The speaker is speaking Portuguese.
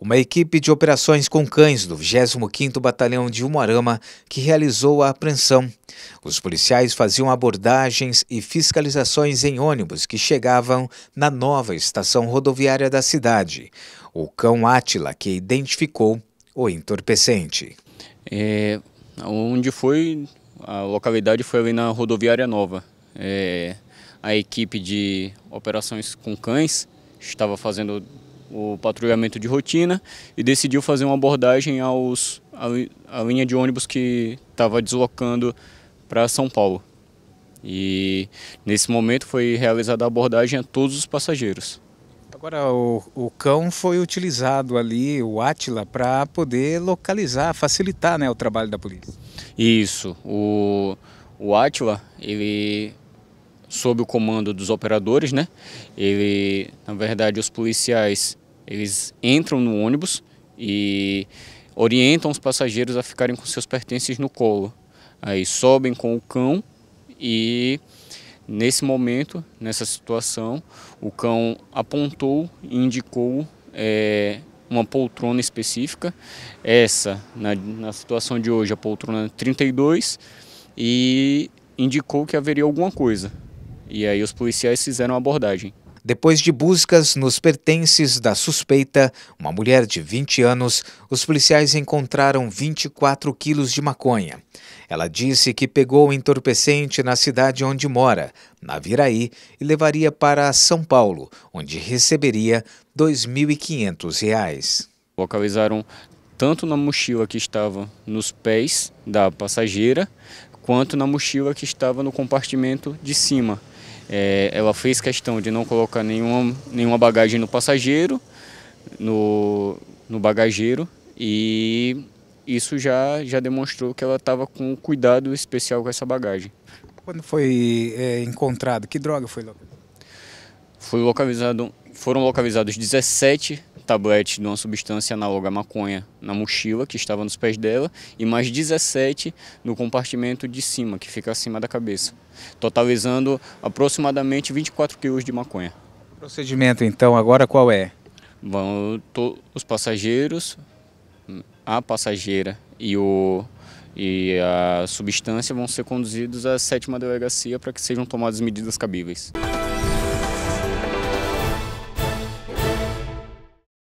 Uma equipe de operações com cães do 25º Batalhão de Umuarama que realizou a apreensão. Os policiais faziam abordagens e fiscalizações em ônibus que chegavam na nova estação rodoviária da cidade. O cão Átila que identificou o entorpecente. É, onde foi, a localidade foi ali na rodoviária nova. É, a equipe de operações com cães estava fazendo o patrulhamento de rotina e decidiu fazer uma abordagem aos, à linha de ônibus que estava deslocando para São Paulo. E nesse momento foi realizada a abordagem a todos os passageiros. Agora, o, o cão foi utilizado ali, o Átila, para poder localizar, facilitar né, o trabalho da polícia. Isso. O, o Átila, ele sob o comando dos operadores, né? Ele, na verdade, os policiais eles entram no ônibus e orientam os passageiros a ficarem com seus pertences no colo. Aí sobem com o cão e nesse momento, nessa situação, o cão apontou e indicou é, uma poltrona específica. Essa, na, na situação de hoje, a poltrona 32 e indicou que haveria alguma coisa. E aí os policiais fizeram a abordagem. Depois de buscas nos pertences da suspeita, uma mulher de 20 anos, os policiais encontraram 24 quilos de maconha. Ela disse que pegou o entorpecente na cidade onde mora, na Viraí, e levaria para São Paulo, onde receberia R$ 2.500. Localizaram tanto na mochila que estava nos pés da passageira, quanto na mochila que estava no compartimento de cima é, ela fez questão de não colocar nenhuma, nenhuma bagagem no passageiro, no, no bagageiro, e isso já, já demonstrou que ela estava com cuidado especial com essa bagagem. Quando foi é, encontrado, que droga foi localizada? Foi localizado, foram localizados 17 tablete de uma substância análoga à maconha na mochila que estava nos pés dela e mais 17 no compartimento de cima, que fica acima da cabeça, totalizando aproximadamente 24 quilos de maconha. O procedimento então agora qual é? Vão os passageiros, a passageira e o e a substância vão ser conduzidos à sétima delegacia para que sejam tomadas medidas cabíveis.